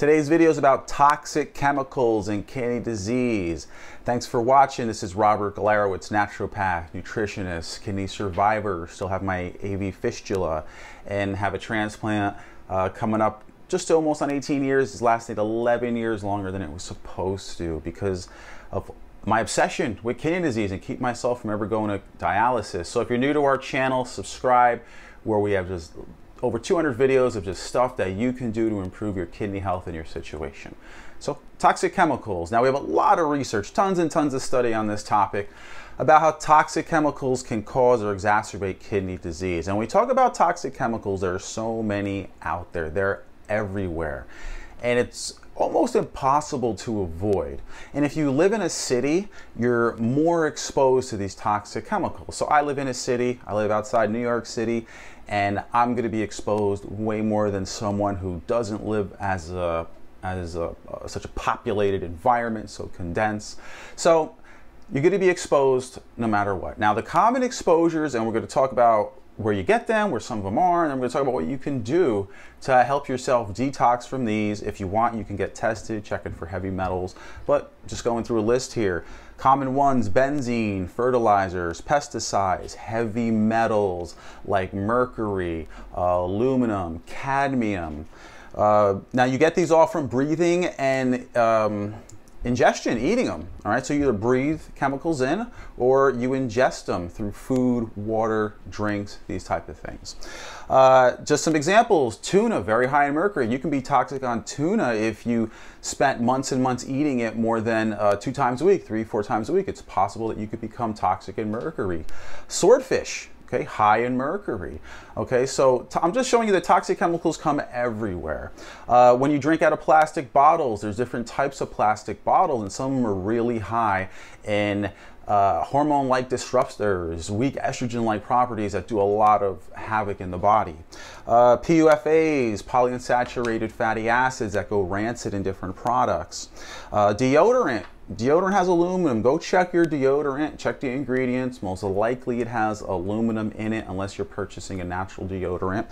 Today's video is about toxic chemicals and kidney disease. Thanks for watching. This is Robert Galarowicz, naturopath, nutritionist, kidney survivor. Still have my AV fistula and have a transplant uh, coming up just almost on 18 years. It's lasted 11 years longer than it was supposed to because of my obsession with kidney disease and keep myself from ever going to dialysis. So if you're new to our channel, subscribe where we have just over 200 videos of just stuff that you can do to improve your kidney health and your situation. So toxic chemicals. Now we have a lot of research, tons and tons of study on this topic about how toxic chemicals can cause or exacerbate kidney disease. And when we talk about toxic chemicals, there are so many out there. They're everywhere. And it's almost impossible to avoid. And if you live in a city, you're more exposed to these toxic chemicals. So I live in a city, I live outside New York City, and I'm going to be exposed way more than someone who doesn't live as a as a, uh, such a populated environment, so condensed. So you're going to be exposed no matter what. Now, the common exposures, and we're going to talk about where you get them, where some of them are, and I'm going to talk about what you can do to help yourself detox from these. If you want, you can get tested, checking for heavy metals, but just going through a list here. Common ones, benzene, fertilizers, pesticides, heavy metals like mercury, uh, aluminum, cadmium. Uh, now you get these all from breathing and um, ingestion, eating them. All right, so you either breathe chemicals in or you ingest them through food, water, drinks, these type of things. Uh, just some examples: tuna, very high in mercury. You can be toxic on tuna if you spent months and months eating it more than uh, two times a week, three, four times a week. It's possible that you could become toxic in mercury. Swordfish okay, high in mercury. Okay, so I'm just showing you that toxic chemicals come everywhere. Uh, when you drink out of plastic bottles, there's different types of plastic bottles, and some of them are really high in uh, hormone-like disruptors, weak estrogen-like properties that do a lot of havoc in the body. Uh, PUFAs, polyunsaturated fatty acids that go rancid in different products. Uh, deodorant, Deodorant has aluminum. Go check your deodorant, check the ingredients. Most likely it has aluminum in it unless you're purchasing a natural deodorant.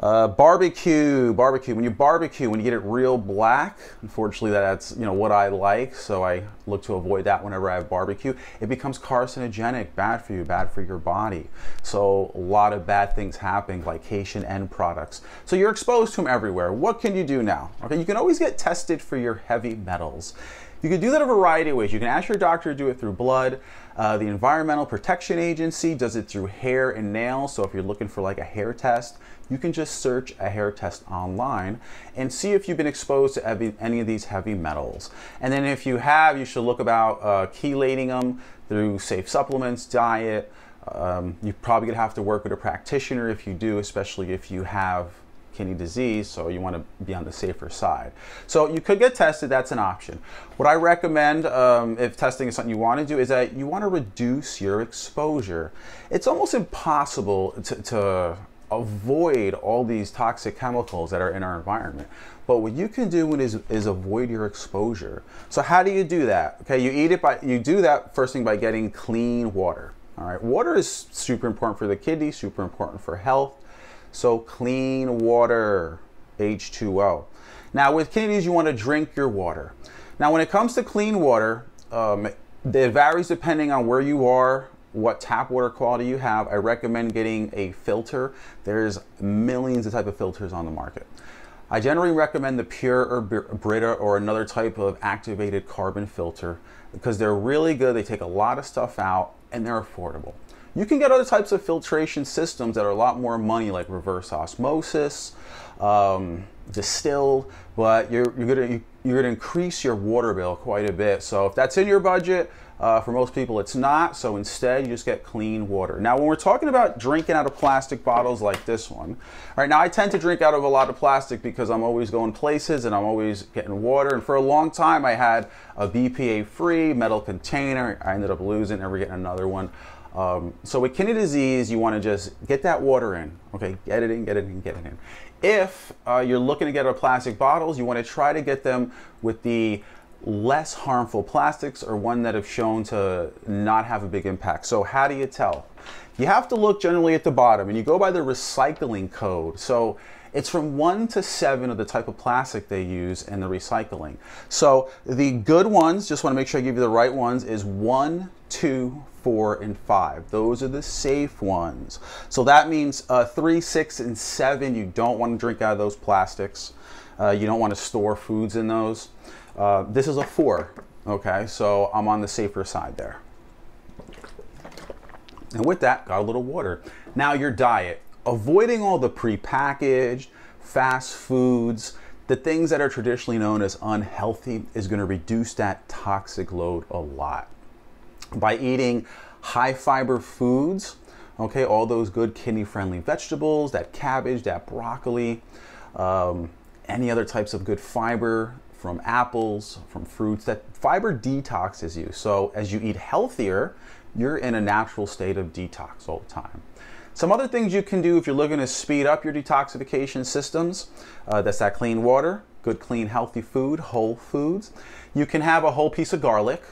Uh, barbecue, barbecue. When you barbecue, when you get it real black, unfortunately that's you know what I like, so I look to avoid that whenever I have barbecue. It becomes carcinogenic, bad for you, bad for your body. So a lot of bad things happen, glycation end products. So you're exposed to them everywhere. What can you do now? Okay, you can always get tested for your heavy metals. You can do that a variety of ways. You can ask your doctor to do it through blood. Uh, the Environmental Protection Agency does it through hair and nails. So if you're looking for like a hair test, you can just search a hair test online and see if you've been exposed to any of these heavy metals. And then if you have, you should look about uh, chelating them through safe supplements, diet. Um, you're probably gonna have to work with a practitioner if you do, especially if you have kidney disease, so you want to be on the safer side. So you could get tested, that's an option. What I recommend um, if testing is something you want to do is that you want to reduce your exposure. It's almost impossible to, to avoid all these toxic chemicals that are in our environment. But what you can do is, is avoid your exposure. So how do you do that? Okay, you eat it by, you do that first thing by getting clean water. All right, water is super important for the kidney, super important for health. So clean water, H2O. Now with kidneys, you want to drink your water. Now when it comes to clean water, um, it varies depending on where you are, what tap water quality you have. I recommend getting a filter. There's millions of type of filters on the market. I generally recommend the PUR or Brita or another type of activated carbon filter because they're really good. They take a lot of stuff out and they're affordable. You can get other types of filtration systems that are a lot more money, like reverse osmosis, um, distilled, but you're, you're gonna you're gonna increase your water bill quite a bit. So if that's in your budget, uh, for most people it's not. So instead, you just get clean water. Now, when we're talking about drinking out of plastic bottles like this one, all right now I tend to drink out of a lot of plastic because I'm always going places and I'm always getting water. And for a long time, I had a BPA-free metal container. I ended up losing, never getting another one. Um, so with kidney disease, you want to just get that water in. Okay, get it in, get it in, get it in. If uh, you're looking to get out plastic bottles, you want to try to get them with the less harmful plastics or one that have shown to not have a big impact. So how do you tell? You have to look generally at the bottom and you go by the recycling code. So it's from one to seven of the type of plastic they use in the recycling. So the good ones, just want to make sure I give you the right ones, is one, two, four, and five. Those are the safe ones. So that means uh, three, six, and seven, you don't want to drink out of those plastics. Uh, you don't want to store foods in those. Uh, this is a four, okay? So I'm on the safer side there. And with that, got a little water. Now your diet. Avoiding all the prepackaged, fast foods, the things that are traditionally known as unhealthy is going to reduce that toxic load a lot. By eating high fiber foods, okay, all those good kidney friendly vegetables, that cabbage, that broccoli, um, any other types of good fiber from apples, from fruits, that fiber detoxes you. So as you eat healthier, you're in a natural state of detox all the time. Some other things you can do if you're looking to speed up your detoxification systems, uh, that's that clean water, good, clean, healthy food, whole foods. You can have a whole piece of garlic,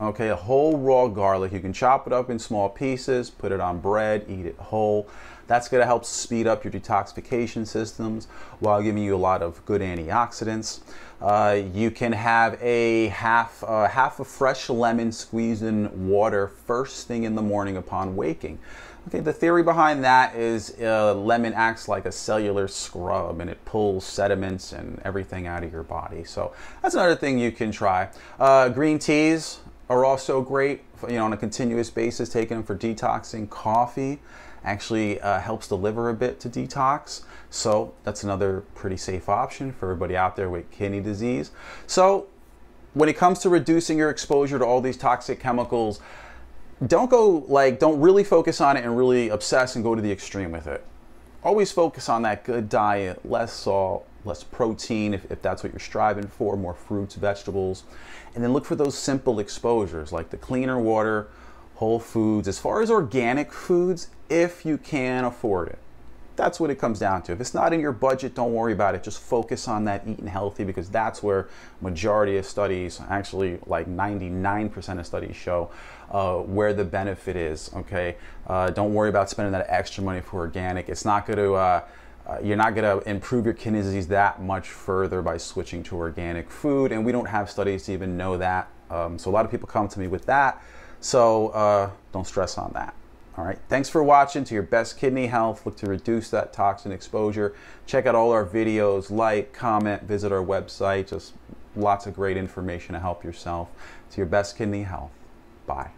okay, a whole raw garlic. You can chop it up in small pieces, put it on bread, eat it whole. That's going to help speed up your detoxification systems while giving you a lot of good antioxidants. Uh, you can have a half, uh, half a fresh lemon squeezed in water first thing in the morning upon waking. Okay, the theory behind that is uh, lemon acts like a cellular scrub and it pulls sediments and everything out of your body. So that's another thing you can try. Uh, green teas are also great, you know, on a continuous basis, taking them for detoxing. Coffee actually uh, helps the liver a bit to detox. So that's another pretty safe option for everybody out there with kidney disease. So when it comes to reducing your exposure to all these toxic chemicals, don't go like, don't really focus on it and really obsess and go to the extreme with it. Always focus on that good diet, less salt, less protein if, if that's what you're striving for, more fruits, vegetables. And then look for those simple exposures like the cleaner water, whole foods. As far as organic foods, if you can afford it. That's what it comes down to. If it's not in your budget, don't worry about it. Just focus on that eating healthy because that's where majority of studies, actually like 99% of studies show uh, where the benefit is. Okay, uh, don't worry about spending that extra money for organic. It's not going to. Uh, uh, you're not going to improve your kidney disease that much further by switching to organic food, and we don't have studies to even know that. Um, so a lot of people come to me with that. So uh, don't stress on that. All right, thanks for watching to your best kidney health. Look to reduce that toxin exposure. Check out all our videos, like, comment, visit our website. Just lots of great information to help yourself to your best kidney health. Bye.